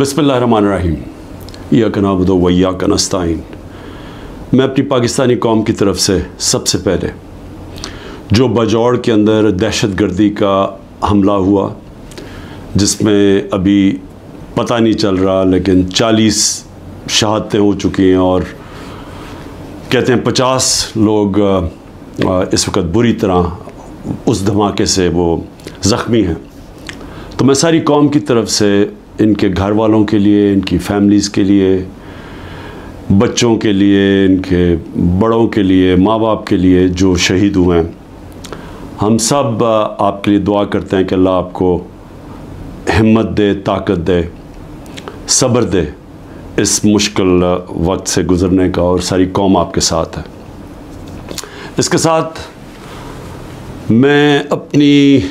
बसमीम या कनाबद वैया कनस्ताइन मैं अपनी पाकिस्तानी कौम की तरफ़ से सबसे पहले जो बजौड़ के अंदर दहशत गर्दी का हमला हुआ, जिसमें अभी पता नहीं चल रहा, लेकिन 40 शहादतें हो चुकी हैं और कहते हैं 50 लोग इस वक्त बुरी तरह उस धमाके से वो ज़ख्मी हैं। तो मैं सारी कौम की तरफ़ से इनके घर वालों के लिए, इनकी फैमिलीज़ के लिए, बच्चों के लिए, इनके बड़ों के लिए माँ बाप के लिए जो शहीद हुए हैं। हम सब आपके लिए दुआ करते हैं कि अल्लाह आपको हिम्मत दे, ताकत दे, सब्र दे इस मुश्किल वक्त से गुज़रने का और सारी कौम आपके साथ है। इसके साथ मैं अपनी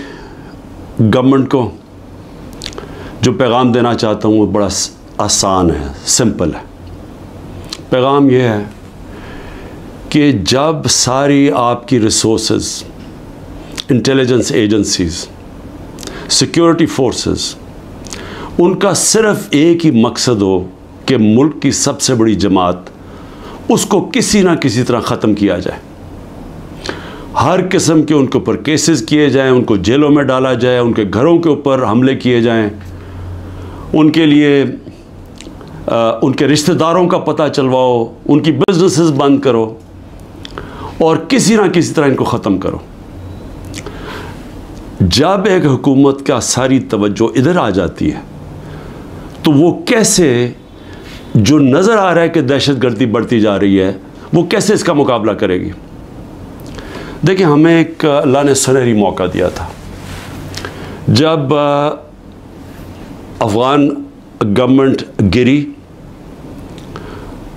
गवर्नमेंट को जो पैगाम देना चाहता हूँ वो बड़ा आसान है सिंपल है। पैगाम ये है कि जब सारी आपकी resource intelligence agencies security forces उनका सिर्फ़ एक ही मकसद हो कि मुल्क की सबसे बड़ी जमात, उसको किसी ना किसी तरह ख़त्म किया जाए। हर किस्म के उनके ऊपर केसेस किए जाएँ, उनको जेलों में डाला जाए, उनके घरों के ऊपर हमले किए जाएँ। उनके लिए आ, उनके रिश्तेदारों का पता चलवाओ उनकी बिजनेसेस बंद करो और किसी ना किसी तरह इनको ख़त्म करो। जब एक हुकूमत का सारी तवज्जो इधर आ जाती है तो वो कैसे जो नज़र आ रहा है कि दहशत गर्दी बढ़ती जा रही है वो कैसे इसका मुकाबला करेगी? देखिए हमें एक अल्लाह ने सुनहरी मौका दिया था। जब अफ़गान गवर्नमेंट गिरी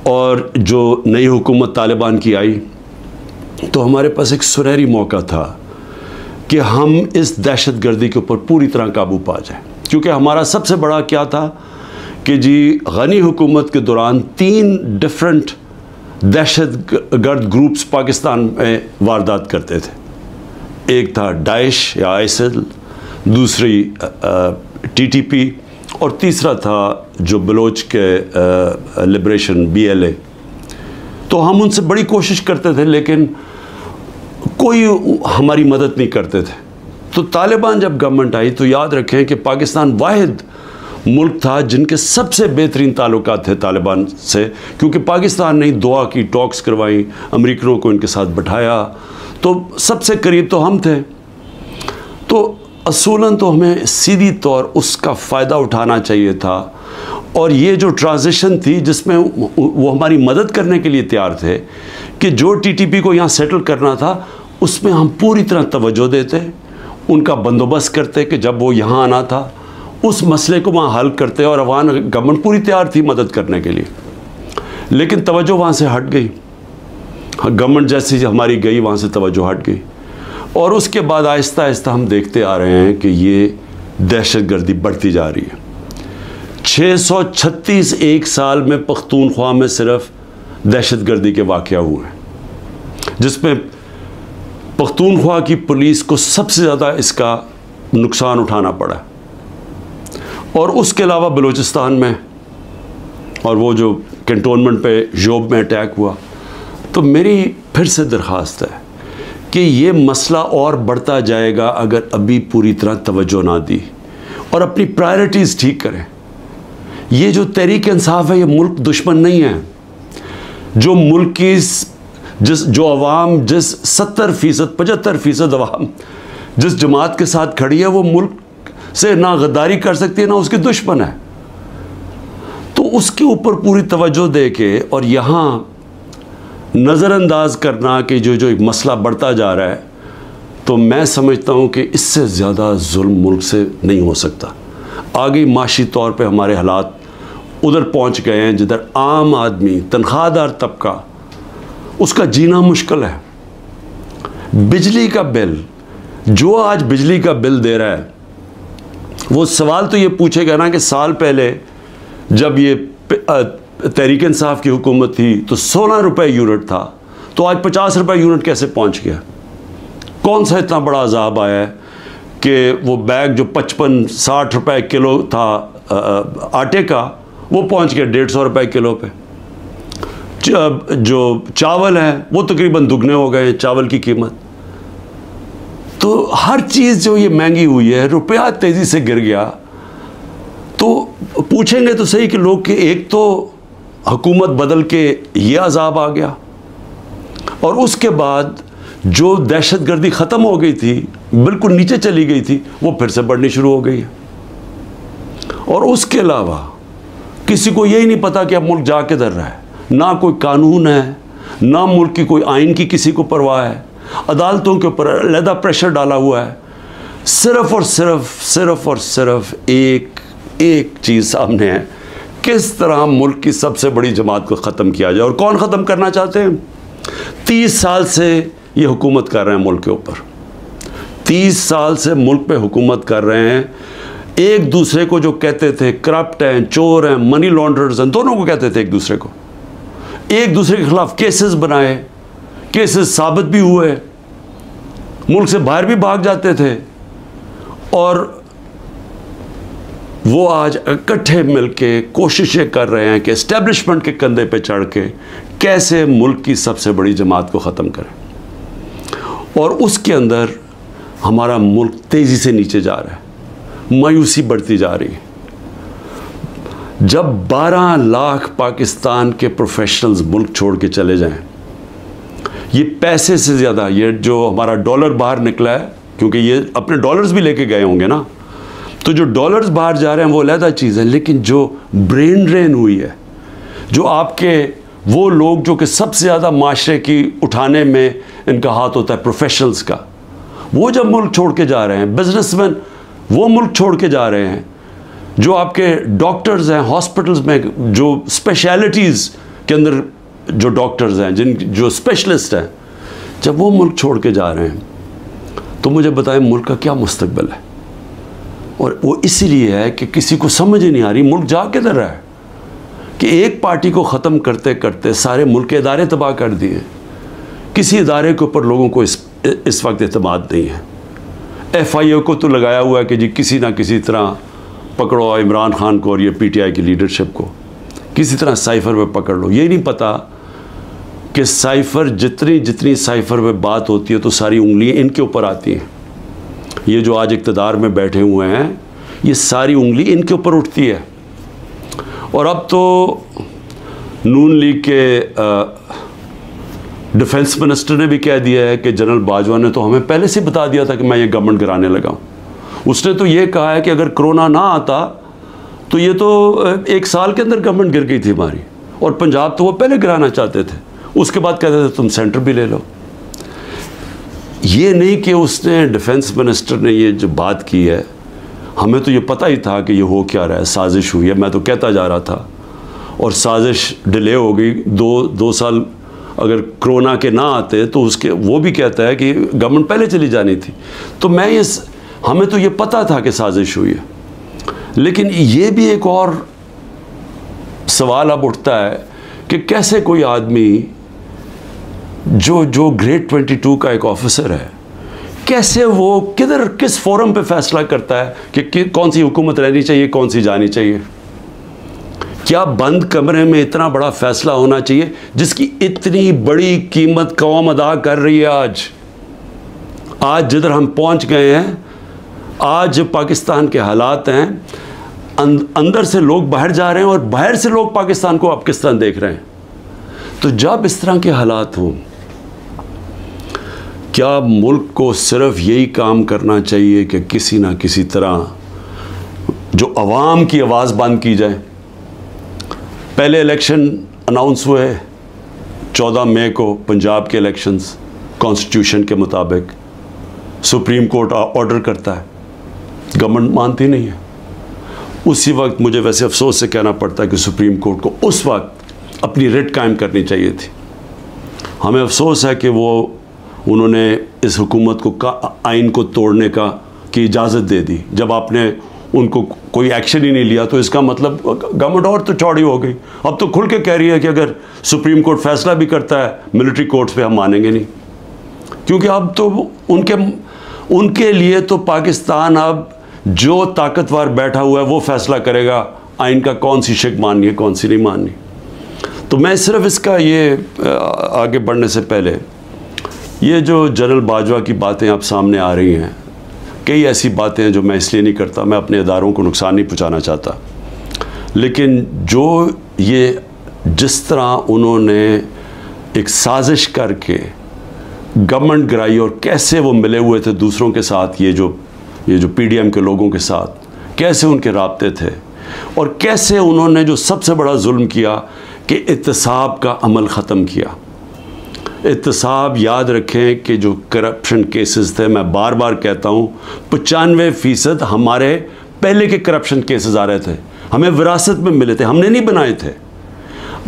और जो नई हुकूमत तालिबान की आई तो हमारे पास एक सुनहरी मौका था कि हम इस दहशत गर्दी के ऊपर पूरी तरह काबू पा जाए। क्योंकि हमारा सबसे बड़ा क्या था कि जी, गनी हुकूमत के दौरान तीन डिफरेंट दहशत गर्द ग्रुप्स पाकिस्तान में वारदात करते थे। एक था डाइश या आइसिल दूसरी टीटीपी और तीसरा था जो बलोच के लिबरेशन बीएलए तो हम उनसे बड़ी कोशिश करते थे, लेकिन कोई हमारी मदद नहीं करते थे। तो तालिबान जब गवर्नमेंट आई तो याद रखें कि पाकिस्तान वाहिद मुल्क था जिनके सबसे बेहतरीन ताल्लुक थे तालिबान से, क्योंकि पाकिस्तान ने दुआ की टॉक्स करवाई, अमरीकनों को इनके साथ बैठाया। तो सबसे करीब तो हम थे। तो असूलन तो हमें सीधी तौर उसका फ़ायदा उठाना चाहिए था। और ये जो ट्रांजिशन थी जिसमें वो हमारी मदद करने के लिए तैयार थे कि जो टीटीपी को यहाँ सेटल करना था, उसमें हम पूरी तरह तवज्जो देते, उनका बंदोबस्त करते कि जब वो यहाँ आना था, उस मसले को वहाँ हल करते और अफगान गवर्नमेंट पूरी तैयार थी मदद करने के लिए। लेकिन तवज्जो वहाँ से हट गई। गवर्नमेंट जैसी हमारी गई वहाँ से तवज्जो हट गई। और उसके बाद आहिस्ता आहिस्ता हम देखते आ रहे हैं कि ये दहशत गर्दी बढ़ती जा रही है। 636 एक साल में पख्तूनख्वा में सिर्फ़ दहशत गर्दी के वाक़ हुए हैं, जिसमें पख्तूनख्वा की पुलिस को सबसे ज़्यादा इसका नुकसान उठाना पड़ा। और उसके अलावा बलूचिस्तान में, और वो जो कंटोनमेंट पे जोब में अटैक हुआ तो मेरी फिर से दरख्वास्त है कि ये मसला और बढ़ता जाएगा अगर अभी पूरी तरह तवज्जो ना दी और अपनी प्रायोरिटीज़ ठीक करें। ये जो तहरीक इंसाफ है, ये मुल्क दुश्मन नहीं है। जो मुल्क की जिस जो अवाम, जिस सत्तर फ़ीसद, पचहत्तर फ़ीसद अवाम जिस जमात के साथ खड़ी है, वो मुल्क से ना गद्दारी कर सकती है, ना उसकी दुश्मन है। तो उसके ऊपर पूरी तवज्जो दे के और यहाँ नज़रअंदाज करना कि जो जो एक मसला बढ़ता जा रहा है तो मैं समझता हूँ कि इससे ज़्यादा जुल्म मुल्क से नहीं हो सकता। आगे माशी तौर पे हमारे हालात उधर पहुँच गए हैं, जिधर आम आदमी, तनख्वाहदार तबका, उसका जीना मुश्किल है। बिजली का बिल, जो आज बिजली का बिल दे रहा है, वो सवाल तो ये पूछेगा ना कि साल पहले जब ये तहरीक इंसाफ की हुकूमत थी तो सोलह रुपये यूनिट था। तो आज पचास रुपये यूनिट कैसे पहुँच गया? कौन सा इतना बड़ा अजाब आया है कि वो बैग जो पचपन, साठ रुपए किलो था आटे का, वो पहुँच गया डेढ़ सौ रुपये किलो पे। जो चावल है, वो तकरीबन दुगने हो गए चावल की कीमत। तो हर चीज़ जो ये महँगी हुई है, रुपया तेज़ी से गिर गया। तो पूछेंगे तो सही कि लोग कि एक तो हुकूमत बदल के ये अजाब आ गया। और उसके बाद जो दहशत गर्दी ख़त्म हो गई थी, बिल्कुल नीचे चली गई थी, वो फिर से बढ़नी शुरू हो गई है। और उसके अलावा किसी को यही नहीं पता कि अब मुल्क जा किधर रहा है। ना कोई कानून है, ना मुल्क की कोई आइन की किसी को परवाह है। अदालतों के ऊपर अलहदा प्रेशर डाला हुआ है। सिर्फ़ और सिर्फ़ सिर्फ़ और सिर्फ़ एक एक चीज़ सामने है। किस तरह मुल्क की सबसे बड़ी जमात को ख़त्म किया जाए और कौन ख़त्म करना चाहते हैं? तीस साल से ये हुकूमत कर रहे हैं मुल्क के ऊपर। तीस साल से मुल्क पे हुकूमत कर रहे हैं। एक दूसरे को जो कहते थे करप्ट हैं, चोर हैं मनी लॉन्ड्रर्स हैं, दोनों को कहते थे एक दूसरे को। एक दूसरे के खिलाफ केसेस बनाए केसेस साबित भी हुए। मुल्क से बाहर भी भाग जाते थे। और वो आज इकट्ठे मिलके कोशिशें कर रहे हैं कि इस्टेब्लिशमेंट के कंधे पे चढ़ के कैसे मुल्क की सबसे बड़ी जमात को ख़त्म करें। और उसके अंदर हमारा मुल्क तेज़ी से नीचे जा रहा है, मायूसी बढ़ती जा रही है। जब 12 लाख पाकिस्तान के प्रोफेशनल्स मुल्क छोड़ के चले जाएँ, ये पैसे से ज़्यादा, ये जो हमारा डॉलर बाहर निकला है, क्योंकि ये अपने डॉलर्स भी लेके गए होंगे ना तो जो डॉलर्स बाहर जा रहे हैं, वो अलहदा चीज़ है, लेकिन जो ब्रेन ड्रेन हुई है, जो आपके, वो लोग जो कि सबसे ज़्यादा माशरे की उठाने में इनका हाथ होता है प्रोफेशनल्स का, वो जब मुल्क छोड़ के जा रहे हैं बिजनेसमैन वो मुल्क छोड़ के जा रहे हैं, जो आपके डॉक्टर्स हैं हॉस्पिटल्स में, जो स्पेशलिटीज़ के अंदर जो डॉक्टर्स हैं, जिन, जो स्पेशलिस्ट हैं, जब वो मुल्क छोड़ के जा रहे हैं तो मुझे बताएँ मुल्क का क्या मुस्तकबिल है? और वो इसीलिए है कि किसी को समझ ही नहीं आ रही, मुल्क जा किधर रहा है कि एक पार्टी को ख़त्म करते करते सारे मुल्क के इदारे तबाह कर दिए। किसी इदारे के ऊपर लोगों को इस इस वक्त अतमाद नहीं है। एफ़ आई ए को तो लगाया हुआ है कि जी किसी ना किसी तरह पकड़ो इमरान खान को और ये पीटीआई की लीडरशिप को। किसी तरह साइफ़र में पकड़ लो। ये नहीं पता कि साइफ़र, जितनी जितनी साइफ़र में बात होती है तो सारी उंगलियाँ इनके ऊपर आती हैं। ये जो आज इकतदार में बैठे हुए हैं, ये सारी उंगली इनके ऊपर उठती है। और अब तो नून लीग के डिफेंस मिनिस्टर ने भी कह दिया है कि जनरल बाजवा ने तो हमें पहले से बता दिया था कि मैं ये गवर्नमेंट गिराने लगा उसने तो ये कहा है कि अगर कोरोना ना आता तो ये तो एक साल के अंदर गवर्नमेंट गिर गई थी हमारी। और पंजाब तो वो पहले गिराना चाहते थे। उसके बाद कहते थे, तुम सेंटर भी ले लो। ये नहीं कि उसने डिफेंस मिनिस्टर ने ये जो बात की है, हमें तो ये पता ही था कि ये हो क्या रहा है, साजिश हुई है। मैं तो कहता जा रहा था, और साजिश डिले हो गई दो दो साल। अगर कोरोना के ना आते तो उसके, वो भी कहता है कि गवर्नमेंट पहले चली जानी थी। तो मैं ये हमें तो ये पता था कि साजिश हुई है। लेकिन ये भी एक और सवाल अब उठता है कि कैसे कोई आदमी जो जो ग्रेड 22 का एक ऑफिसर है कैसे वो किधर किस फोरम पे फैसला करता है कि, कि कौन सी हुकूमत रहनी चाहिए कौन सी जानी चाहिए? क्या बंद कमरे में इतना बड़ा फैसला होना चाहिए जिसकी इतनी बड़ी कीमत कौम अदा कर रही है आज? आज जिधर हम पहुँच गए हैं आज पाकिस्तान के हालात हैं अंदर से लोग बाहर जा रहे हैं और बाहर से लोग पाकिस्तान को तरह देख रहे हैं? तो जब इस तरह के हालात हों क्या मुल्क को सिर्फ़ यही काम करना चाहिए कि किसी ना किसी तरह जो आवाम की आवाज़ बंद की जाए? पहले इलेक्शन अनाउंस हुए 14 मई को पंजाब के इलेक्शंस कॉन्स्टिट्यूशन के मुताबिक। सुप्रीम कोर्ट ऑर्डर करता है। गवर्नमेंट मानती नहीं है। उसी वक्त मुझे वैसे अफसोस से कहना पड़ता है कि सुप्रीम कोर्ट को उस वक्त अपनी रिट कायम करनी चाहिए थी। हमें अफसोस है कि वो उन्होंने इस हुकूमत को का, आइन को तोड़ने का, की इजाज़त दे दी। जब आपने उनको कोई एक्शन ही नहीं लिया तो इसका मतलब गवर्नमेंट और तो चौड़ी हो गई। अब तो खुल के कह रही है कि अगर सुप्रीम कोर्ट फैसला भी करता है मिलिट्री कोर्ट्स पे हम मानेंगे नहीं। क्योंकि अब तो उनके उनके लिए तो पाकिस्तान अब जो ताकतवर बैठा हुआ है, वो फैसला करेगा, आइन का कौन सी शिक माननी है, कौन सी नहीं माननी। तो मैं सिर्फ़ इसका ये आगे बढ़ने से पहले ये जो जनरल बाजवा की बातें अब सामने आ रही हैं, कई ऐसी बातें हैं जो मैं इसलिए नहीं करता, मैं अपने इदारों को नुकसान नहीं पहुँचाना चाहता। लेकिन जो ये जिस तरह उन्होंने एक साजिश करके गवर्नमेंट गिराई और कैसे वो मिले हुए थे दूसरों के साथ, ये जो ये जो पीडीएम के लोगों के साथ, कैसे उनके रबते थे और कैसे उन्होंने जो सबसे बड़ा जुल्म किया कि एहतसाब का अमल ख़त्म किया। एहतसाब याद रखें कि जो करप्शन केसेस थे, मैं बार बार कहता हूँ, पचानवे फ़ीसद हमारे पहले के करप्शन केसेस आ रहे थे। हमें विरासत में मिले थे, हमने नहीं बनाए थे।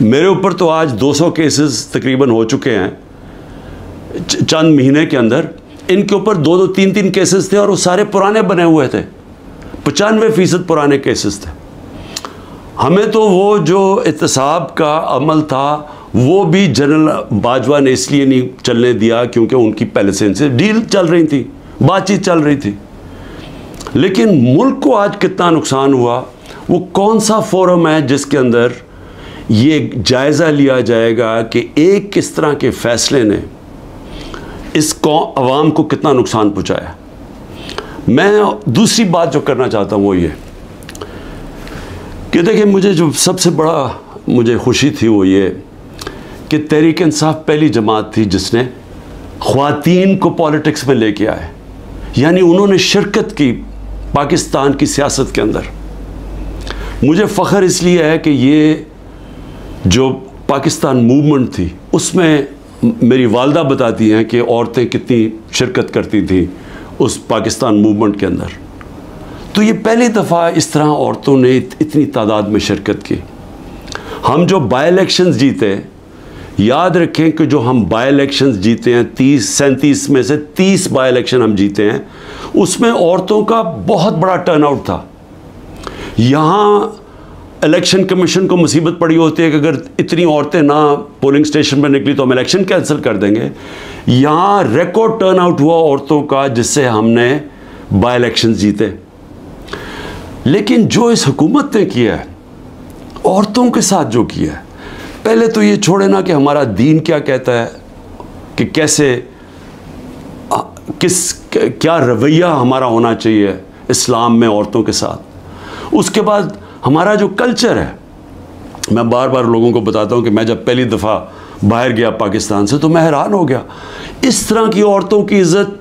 मेरे ऊपर तो आज 200 केसेस तकरीबन हो चुके हैं चंद महीने के अंदर। इनके ऊपर दो दो तीन तीन केसेस थे और वो सारे पुराने बने हुए थे। पचानवे फ़ीसद पुराने केसेस थे। हमें तो वो जो एहतसाब का अमल था वो भी जनरल बाजवा ने इसलिए नहीं चलने दिया क्योंकि उनकी पहले से डील चल रही थी, बातचीत चल रही थी। लेकिन मुल्क को आज कितना नुकसान हुआ, वो कौन सा फोरम है जिसके अंदर ये जायज़ा लिया जाएगा कि एक किस तरह के फ़ैसले ने इस आवाम को कितना नुकसान पहुँचाया? मैं दूसरी बात जो करना चाहता हूँ वो ये कि देखिए, मुझे जो सबसे बड़ा मुझे खुशी थी वो ये कि तहरीक इंसाफ पहली जमात थी जिसने ख़वातीन को पॉलिटिक्स में लेके आए यानी उन्होंने शिरकत की पाकिस्तान की सियासत के अंदर। मुझे फ़ख्र इसलिए है कि ये जो पाकिस्तान मूवमेंट थी, उसमें मेरी वालदा बताती हैं कि औरतें कितनी शिरकत करती थी उस पाकिस्तान मूवमेंट के अंदर। तो ये पहली दफ़ा इस तरह औरतों ने इतनी तादाद में शिरकत की। हम जो बाई इलेक्शन जीते याद रखें कि जो हम बाई इलेक्शन जीते हैं, तीस, सैंतीस में से तीस बाई इलेक्शन हम जीते हैं, उसमें औरतों का बहुत बड़ा टर्नआउट था। यहाँ इलेक्शन कमीशन को मुसीबत पड़ी होती है कि अगर इतनी औरतें ना पोलिंग स्टेशन पर निकली तो हम इलेक्शन कैंसिल कर देंगे। यहाँ रिकॉर्ड टर्न आउट हुआ औरतों का जिससे हमने बाई इलेक्शन जीते। लेकिन जो इस हुकूमत ने किया है, औरतों के साथ जो किया है पहले तो ये छोड़े ना कि हमारा दीन क्या कहता है, कि कैसे किस, क्या रवैया हमारा होना चाहिए इस्लाम में औरतों के साथ। उसके बाद हमारा जो कल्चर है, मैं बार बार लोगों को बताता हूँ कि मैं जब पहली दफ़ा बाहर गया पाकिस्तान से तो मैं हैरान हो गया। इस तरह की औरतों की इज़्ज़त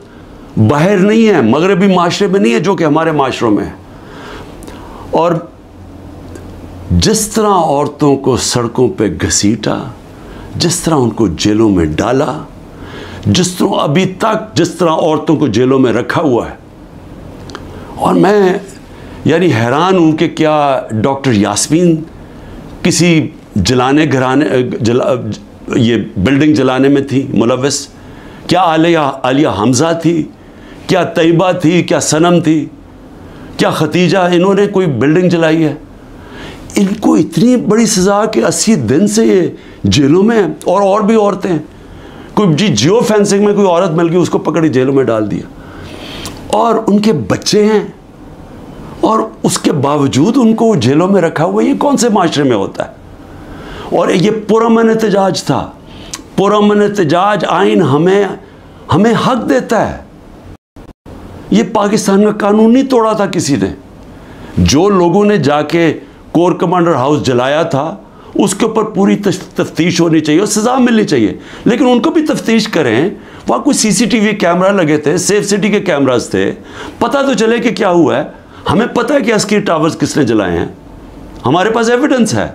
बाहर नहीं है, मगरबी माशरे में नहीं है, जो कि हमारे माशरों में है। और जिस तरह औरतों को सड़कों पे घसीटा, जिस तरह उनको जेलों में डाला, जिस तरह अभी तक जिस तरह औरतों को जेलों में रखा हुआ है। और मैं यानी हैरान हूँ कि क्या डॉक्टर यास्मीन किसी जलाने घराने, जला, ये बिल्डिंग जलाने में थी, मुलविस? क्या आलिया आलिया हमज़ा थी? क्या तयबा थी? क्या सनम थी? क्या खतीजा, इन्होंने कोई बिल्डिंग जलाई है? इनको इतनी बड़ी सज़ा कि अस्सी दिन से ये जेलों में हैं और और भी औरतें कोई जी जियो फेंसिंग में कोई औरत मिल गई, उसको पकड़ी जेलों में डाल दिया। और उनके बच्चे हैं और उसके बावजूद उनको जेलों में रखा हुआ ये कौन से माशरे में होता है? और ये पुरमन एहतजाज था। पुरमन एहतजाज आइन हमें हमें हक देता है। ये पाकिस्तान का कानून नहीं तोड़ा था किसी ने। जो लोगों ने जाके कोर कमांडर हाउस जलाया था, उसके ऊपर पूरी तफ्तीश होनी चाहिए और सज़ा मिलनी चाहिए। लेकिन उनको भी तफ्तीश करें, वहाँ कोई सीसीटीवी कैमरा लगे थे, सेफ़ सिटी के कैमराज थे। पता तो चले कि क्या हुआ है। हमें पता है कि अस्की टावर्स किसने जलाए हैं। हमारे पास एविडेंस है।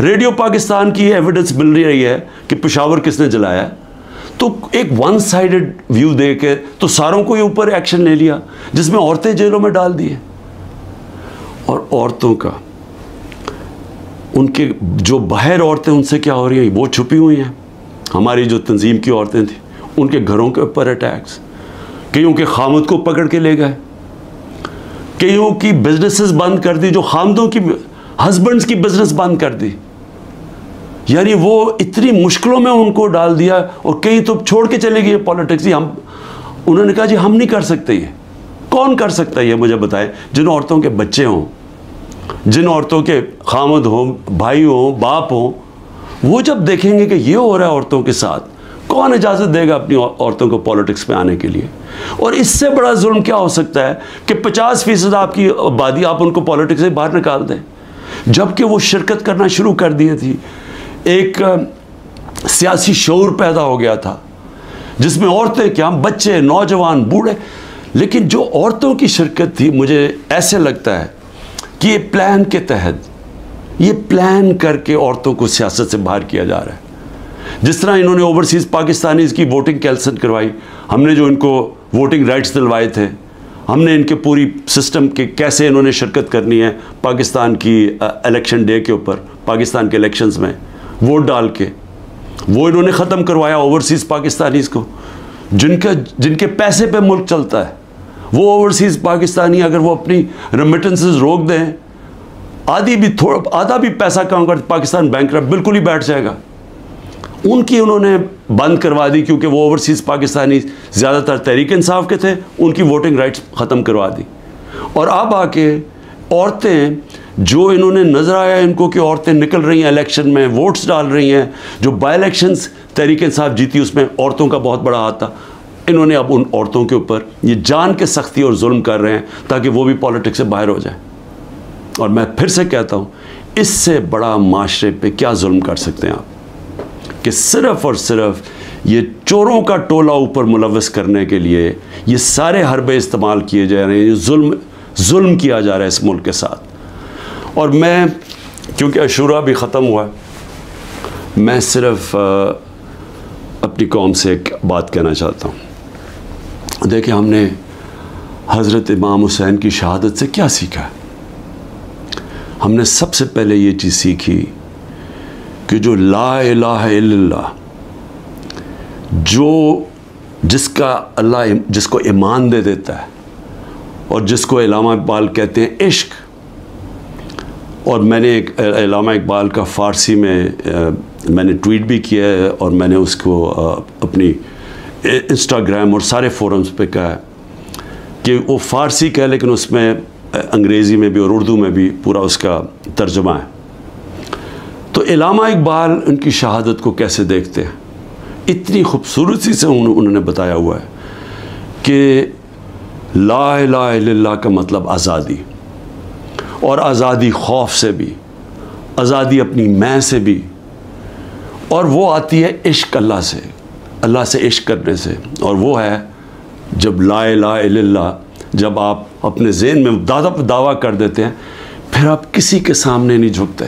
रेडियो पाकिस्तान की एविडेंस मिल रही है कि पिशावर किसने जलाया तो एक वन साइडेड व्यू दे के तो सारों को ये ऊपर एक्शन ले लिया, जिसमें औरतें जेलों में डाल दिए। और औरतों का उनके जो बाहर औरतें उनसे क्या हो रही हैं? वो छुपी हुई हैं। हमारी जो तंजीम की औरतें थी, उनके घरों के ऊपर अटैक्स कईयों के खामद को पकड़ के ले गए। कईयों की बिजनेसेस बंद कर दी, जो खामदों की हस्बैंड्स की बिज़नेस बंद कर दी। यानी वो इतनी मुश्किलों में उनको डाल दिया और कई तो छोड़ के चले गए पॉलिटिक्स ही हम, उन्होंने कहा, जी, हम नहीं कर सकते ये। कौन कर सकता है ये? मुझे बताएँ, जिन औरतों के बच्चे हों जिन औरतों के खामद हों, भाई हों, बाप हों, वो जब देखेंगे कि ये हो रहा है औरतों के साथ, कौन इजाज़त देगा अपनी औरतों को पॉलिटिक्स में आने के लिए? और इससे बड़ा जुल्म क्या हो सकता है कि 50 फ़ीसद आपकी आबादी, आप उनको पॉलिटिक्स से बाहर निकाल दें? जबकि वो शिरकत करना शुरू कर दिए थी। एक सियासी शोर पैदा हो गया था, जिसमें औरतें, क्या बच्चे, नौजवान, बूढ़े, लेकिन जो औरतों की शिरकत थी, मुझे ऐसे लगता है कि ये प्लान के तहत, ये प्लान करके औरतों को सियासत से बाहर किया जा रहा है। जिस तरह इन्होंने ओवरसीज़ पाकिस्तानी की वोटिंग कैंसिल करवाई, हमने जो इनको वोटिंग राइट्स दिलवाए थे, हमने इनके पूरी सिस्टम के कैसे इन्होंने शिरकत करनी है पाकिस्तान की इलेक्शन डे के ऊपर, पाकिस्तान के इलेक्शंस में वोट डाल के, वो इन्होंने ख़त्म करवाया ओवरसीज़ पाकिस्तानीज़ को। जिनका, जिनके पैसे पे मुल्क चलता है वो ओवरसीज़ पाकिस्तानी, अगर वो अपनी रेमिटेंसेस रोक दें, आधी भी थोड़ा, आधा भी पैसा काम कर पाकिस्तान बैंक बिल्कुल ही बैठ जाएगा। उनकी उन्होंने बंद करवा दी, क्योंकि वो ओवरसीज़ पाकिस्तानी ज़्यादातर तहरीक इंसाफ के थे, उनकी वोटिंग राइट्स ख़त्म करवा दी। और अब आके औरतें, जो इन्होंने नज़र आया इनको कि औरतें निकल रही हैं इलेक्शन में वोट्स डाल रही हैं, जो बाई इलेक्शंस तहरीक इंसाफ जीती, उसमें औरतों का बहुत बड़ा हाथ था। इन्होंने अब उन औरतों के ऊपर ये जान के सख्ती और जुल्म कर रहे हैं ताकि वो भी पॉलिटिक्स से बाहर हो जाए। और मैं फिर से कहता हूँ, इससे बड़ा माशरे पे क्या जुल्म कर सकते हैं आप? कि सिर्फ़ और सिर्फ़ ये चोरों का टोला ऊपर मुलवस करने के लिए ये सारे हरबे इस्तेमाल किए जा रहे हैं, ये जुल्म जुल्म किया जा रहा है इस मुल्क के साथ। और मैं, क्योंकि अशूरा भी ख़त्म हुआ, मैं सिर्फ़ अपनी कौम से एक बात कहना चाहता हूँ। देखिए, हमने हज़रत इमाम हुसैन की शहादत से क्या सीखा? हमने सबसे पहले ये चीज़ सीखी कि जो ला इल्लल्लाह, जो जिसका अल्लाह जिसको ईमान दे देता है और जिसको इलामा इकबाल कहते हैं इश्क। और मैंने एक, इलामा इकबाल का फ़ारसी में मैंने ट्वीट भी किया है और मैंने उसको अपनी इंस्टाग्राम और सारे फोरम्स पे कहा है कि वो फ़ारसी का है लेकिन उसमें अंग्रेज़ी में भी और उर्दू में भी पूरा उसका तर्जमा है। तो इलामा इकबाल उनकी शहादत को कैसे देखते हैं? इतनी खूबसूरती से उन, उन्होंने बताया हुआ है कि ला ला का मतलब आज़ादी और आज़ादी खौफ से भी आज़ादी अपनी मैं से भी और वो आती है इश्क अल्लाह से। अल्लाह से इश्क करने से। और वो है, जब ला ला जब आप अपने जेन में दादा दावा कर देते हैं, फिर आप किसी के सामने नहीं झुकते।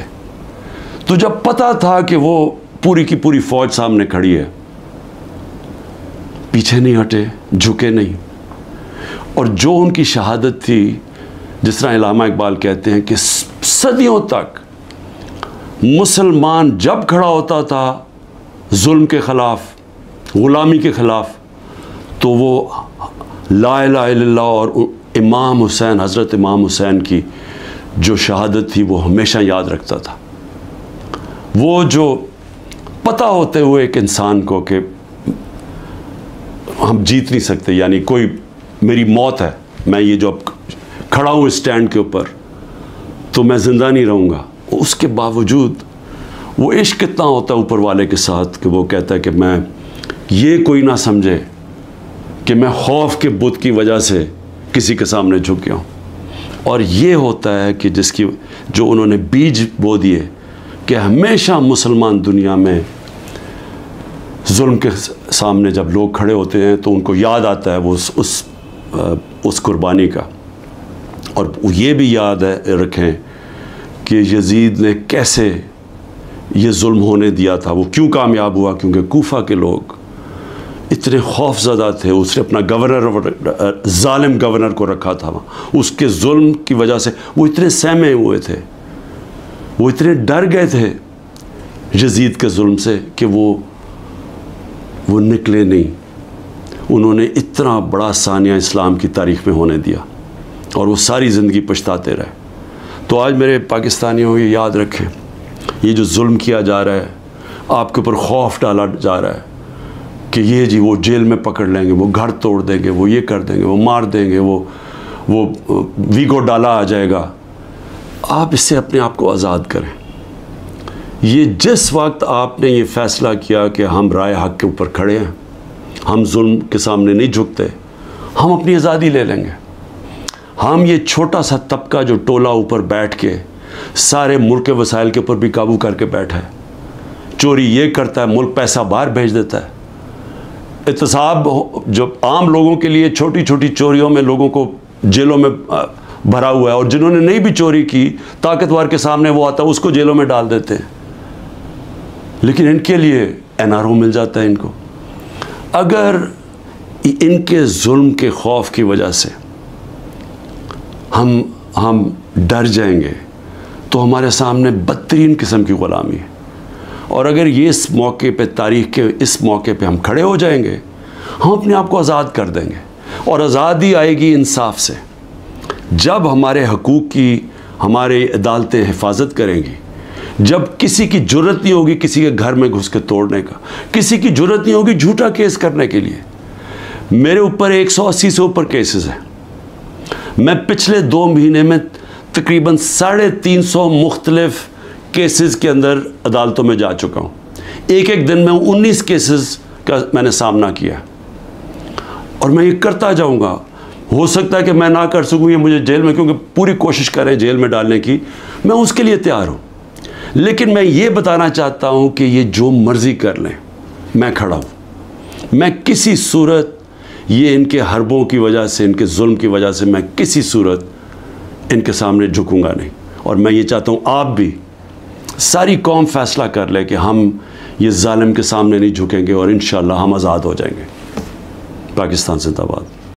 तो जब पता था कि वो पूरी की पूरी फौज सामने खड़ी है, पीछे नहीं हटे, झुके नहीं। और जो उनकी शहादत थी, जिस तरह इलामा इकबाल कहते हैं कि सदियों तक मुसलमान जब खड़ा होता था, जुल्म के ख़िलाफ़ ग़ुलामी के ख़िलाफ़ तो वो ला ला और इमाम हुसैन, हज़रत इमाम हुसैन की जो शहादत थी, वो हमेशा याद रखता था। वो जो पता होते हुए एक इंसान को कि हम जीत नहीं सकते, यानी कोई मेरी मौत है, मैं ये जो अब खड़ा हूँ स्टैंड के ऊपर तो मैं ज़िंदा नहीं रहूँगा। उसके बावजूद वो इश्क कितना होता है ऊपर वाले के साथ कि वो कहता है कि मैं ये कोई ना समझे कि मैं खौफ के बुत की वजह से किसी के सामने झुक गया हूँ। और ये होता है कि जिसकी जो उन्होंने बीज बो दिए कि हमेशा मुसलमान दुनिया में जुल्म के सामने जब लोग खड़े होते हैं तो उनको याद आता है वो उस उस, उस कुर्बानी का। और ये भी याद है रखें कि यजीद ने कैसे ये जुल्म होने दिया था। वो क्यों कामयाब हुआ? क्योंकि कोफा के लोग इतने खौफजदा थे, उसने अपना गवर्नर ालिम गवर्नर को रखा था वहाँ। उसके जुल्म की वजह से वो इतने सहमे हुए थे, वो इतने डर गए थे यजीद के जुल्म से कि वो वो निकले नहीं। उन्होंने इतना बड़ा सानिया इस्लाम की तारीख़ में होने दिया और वो सारी ज़िंदगी पछताते रहे। तो आज मेरे पाकिस्तानियों ये याद रखें, ये जो जुल्म किया जा रहा है, आपके ऊपर खौफ डाला जा रहा है। कि ये जी, वो जेल में पकड़ लेंगे, वो घर तोड़ देंगे, वो ये कर देंगे, वो मार देंगे, वो वो वीगो डाला आ जाएगा। आप इससे अपने आप को आज़ाद करें। ये जिस वक्त आपने ये फ़ैसला किया कि हम राय हक के ऊपर खड़े हैं, हम जुल्म के सामने नहीं झुकते, हम अपनी आज़ादी ले लेंगे। हम ये छोटा सा तबका जो टोला ऊपर बैठ के, सारे मुल्क के वसाइल के ऊपर भी काबू करके बैठा है। चोरी ये करता है, मुल्क पैसा बाहर भेज देता है। एहतसाब जो आम लोगों के लिए छोटी छोटी चोरियों में लोगों को जेलों में भरा हुआ है और जिन्होंने नहीं भी चोरी की, ताकतवर के सामने वो आता उसको जेलों में डाल देते हैं। लेकिन इनके लिए एनआरओ मिल जाता है इनको। अगर इनके जुल्म के खौफ की वजह से हम हम डर जाएँगे तो हमारे सामने बदतरीन किस्म की ग़ुलामी है। और अगर ये इस मौके पे, तारीख के इस मौके पे हम खड़े हो जाएँगे, हम अपने आप को आज़ाद कर देंगे। और आज़ादी आएगी इंसाफ से। जब हमारे हकूक़ की, हमारे अदालतें हिफाजत करेंगी, जब किसी की ज़रूरत नहीं होगी किसी के घर में घुस के तोड़ने का, किसी की ज़रूरत नहीं होगी झूठा केस करने के लिए। मेरे ऊपर 180 से ऊपर केसेस हैं। मैं पिछले दो महीने में तकरीबन साढ़े तीन सौ मुख्तलिफ़ केसेस के अंदर अदालतों में जा चुका हूँ। एक एक दिन में उन्नीस केसेस का मैंने सामना किया। और मैं ये करता जाऊँगा। हो सकता है कि मैं ना कर सकूँ ये मुझे जेल में, क्योंकि पूरी कोशिश करें जेल में डालने की। मैं उसके लिए तैयार हूँ। लेकिन मैं ये बताना चाहता हूँ कि ये जो मर्ज़ी कर लें, मैं खड़ा हूँ। मैं किसी सूरत, ये इनके हरबों की वजह से, इनके जुल्म की वजह से मैं किसी सूरत इनके सामने झुकूँगा नहीं। और मैं ये चाहता हूँ आप भी सारी कौम फैसला कर ले कि हम ये ालम के सामने नहीं झुकेंगे और इन हम आज़ाद हो जाएँगे। पाकिस्तान जिंदाबाद।